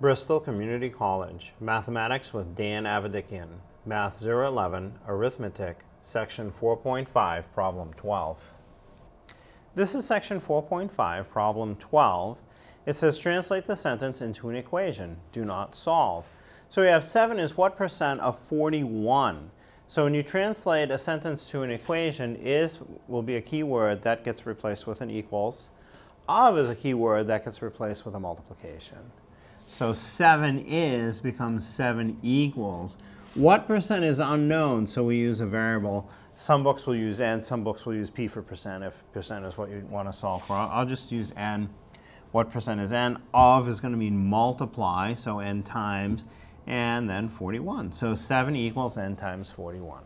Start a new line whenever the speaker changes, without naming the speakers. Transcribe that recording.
Bristol Community College, Mathematics with Dan Avedikian, Math 011, Arithmetic, Section 4.5, Problem 12. This is Section 4.5, Problem 12. It says translate the sentence into an equation. Do not solve. So we have 7 is what percent of 41? So when you translate a sentence to an equation, is will be a keyword that gets replaced with an equals. Of is a keyword that gets replaced with a multiplication. So 7 is becomes 7 equals. What percent is unknown? So we use a variable. Some books will use n, some books will use p for percent if percent is what you want to solve for. I'll just use n. What percent is n? Of is going to mean multiply, so n times, and then 41. So 7 equals n times 41.